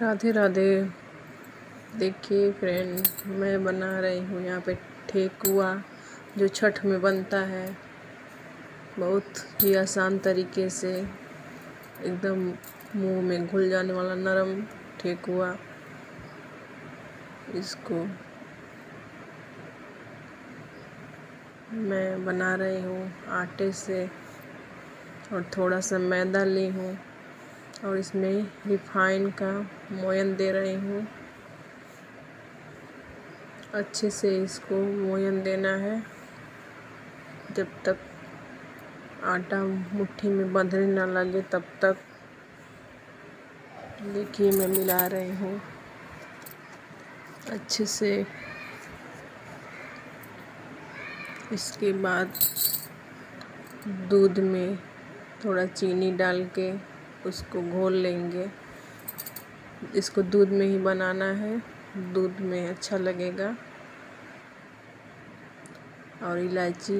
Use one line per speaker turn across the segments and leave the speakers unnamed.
राधे राधे। देखिए फ्रेंड मैं बना रही हूँ यहाँ पे ठेकुआ, जो छठ में बनता है। बहुत ही आसान तरीके से एकदम मुँह में घुल जाने वाला नरम ठेकुआ। इसको मैं बना रही हूँ आटे से और थोड़ा सा मैदा ली हूँ। और इसमें रिफाइन का मोयन दे रही हूँ। अच्छे से इसको मोयन देना है। जब तक आटा मुट्ठी में बंधने ना लगे, तब तक देखिए मैं मिला रही हूँ। अच्छे से इसके बाद दूध में थोड़ा चीनी डाल के उसको घोल लेंगे। इसको दूध में ही बनाना है। दूध में अच्छा लगेगा। और इलायची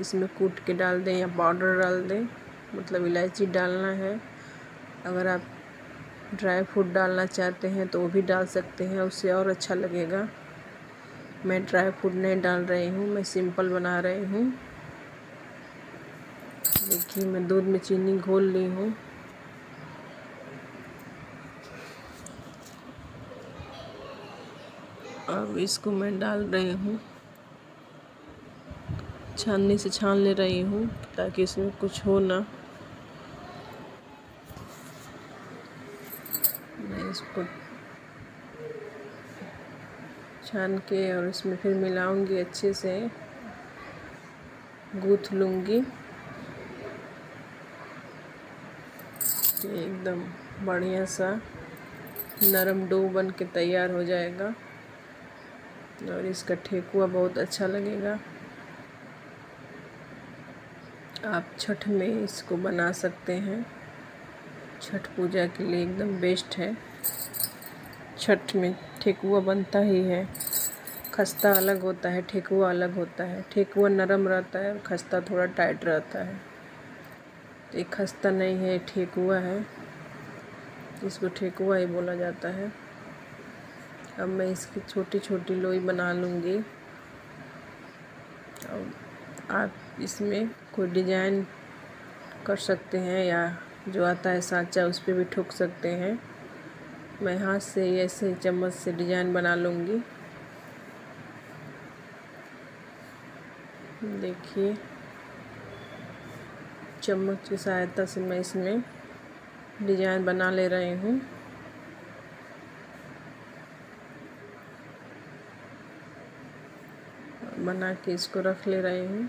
इसमें कूट के डाल दें या पाउडर डाल दें। मतलब इलायची डालना है। अगर आप ड्राई फ्रूट डालना चाहते हैं तो वो भी डाल सकते हैं। उससे और अच्छा लगेगा। मैं ड्राई फ्रूट नहीं डाल रही हूँ, मैं सिंपल बना रही हूँ। देखिए, मैं दूध में चीनी घोल ली हूँ। अब इसको मैं डाल रही हूँ। छाननी से छान ले रही हूँ ताकि इसमें कुछ हो ना। मैं इसको छान के और इसमें फिर मिलाऊँगी अच्छे से। गूथ लूँगी। एकदम बढ़िया सा नरम डो बन के तैयार हो जाएगा। और इसका ठेकुआ बहुत अच्छा लगेगा। आप छठ में इसको बना सकते हैं। छठ पूजा के लिए एकदम बेस्ट है। छठ में ठेकुआ बनता ही है। खस्ता अलग होता है, ठेकुआ अलग होता है। ठेकुआ नरम रहता है और खस्ता थोड़ा टाइट रहता है। एक खस्ता नहीं है ठेकुआ है। इसको ठेकुआ ही बोला जाता है। अब मैं इसकी छोटी छोटी लोई बना लूँगी। अब आप इसमें कोई डिज़ाइन कर सकते हैं या जो आता है सांचा उस पर भी ठोक सकते हैं। मैं हाथ से ऐसे चम्मच से डिज़ाइन बना लूँगी। देखिए, चम्मच की सहायता से मैं इसमें डिज़ाइन बना ले रही हूँ। बना के इसको रख ले रही हूँ।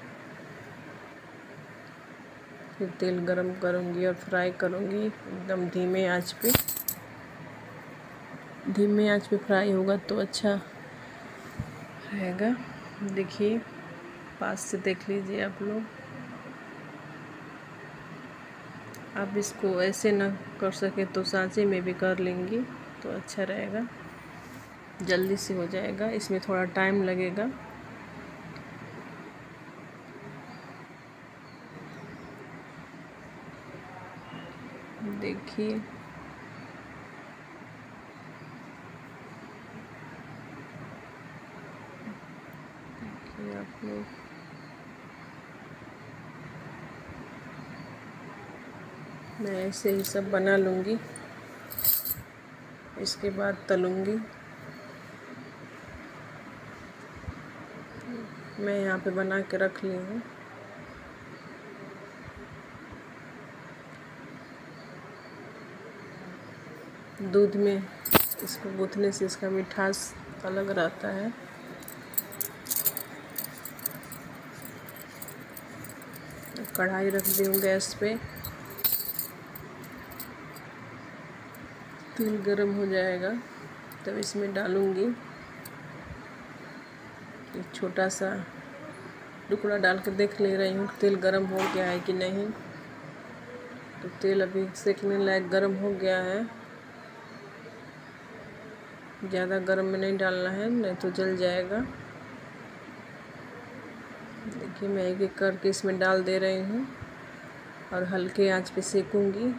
फिर तेल गरम करूँगी और फ्राई करूँगी एकदम धीमे आँच पे। धीमे आँच पे फ्राई होगा तो अच्छा रहेगा। देखिए, पास से देख लीजिए आप लोग। आप इसको ऐसे ना कर सके तो सांचे में भी कर लेंगी तो अच्छा रहेगा। जल्दी से हो जाएगा। इसमें थोड़ा टाइम लगेगा। देखिए आप लोग। मैं ऐसे ही सब बना लूँगी। इसके बाद तलूँगी। मैं यहाँ पे बना के रख ली हूँ। दूध में इसको गूँथने से इसका मिठास अलग रहता है। कढ़ाई रख दी हूँ गैस पे। तेल गरम हो जाएगा, तब इसमें डालूँगी। एक छोटा सा टुकड़ा डाल कर देख ले रही हूँ तेल गरम हो गया है कि नहीं। तो तेल अभी सेकने लायक गरम हो गया है। ज़्यादा गर्म में नहीं डालना है, नहीं तो जल जाएगा। देखिए, मैं एक एक करके इसमें डाल दे रही हूँ और हल्के आँच पे सेकूँगी।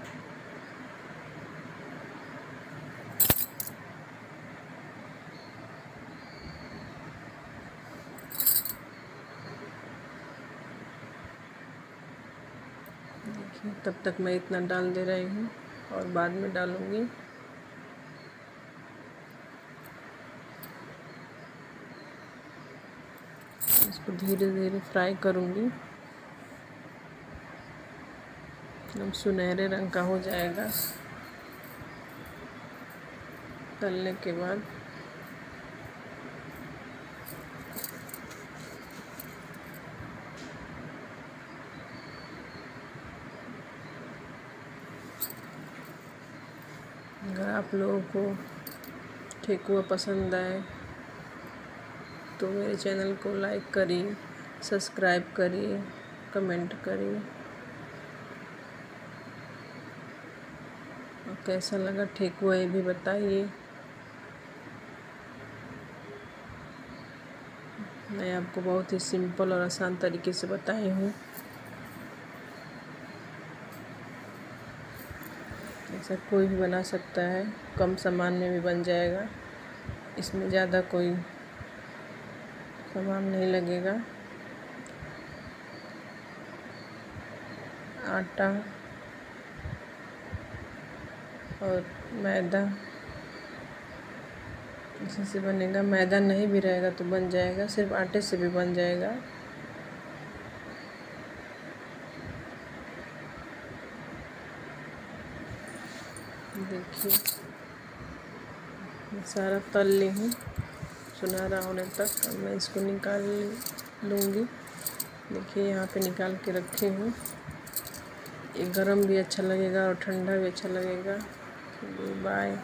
तब तक मैं इतना डाल दे रही हूँ और बाद में डालूँगी। इसको धीरे धीरे फ्राई करूँगी। एकदम सुनहरे रंग का हो जाएगा। तलने के बाद अगर आप लोगों को ठेकुआ पसंद आए तो मेरे चैनल को लाइक करिए सब्सक्राइब करिए कमेंट करिए और कैसा लगा ठेकुआ ये भी बताइए। मैं आपको बहुत ही सिंपल और आसान तरीके से बताई हूँ। ऐसा कोई भी बना सकता है, कम सामान में भी बन जाएगा। इसमें ज़्यादा कोई सामान नहीं लगेगा। आटा और मैदा इसी से बनेगा। मैदा नहीं भी रहेगा तो बन जाएगा, सिर्फ़ आटे से भी बन जाएगा। देखिए सारा तल ली हूँ। सुनहरा होने तक मैं इसको निकाल लूँगी। देखिए, यहाँ पे निकाल के रखी हूँ। ये गर्म भी अच्छा लगेगा और ठंडा भी अच्छा लगेगा। बाय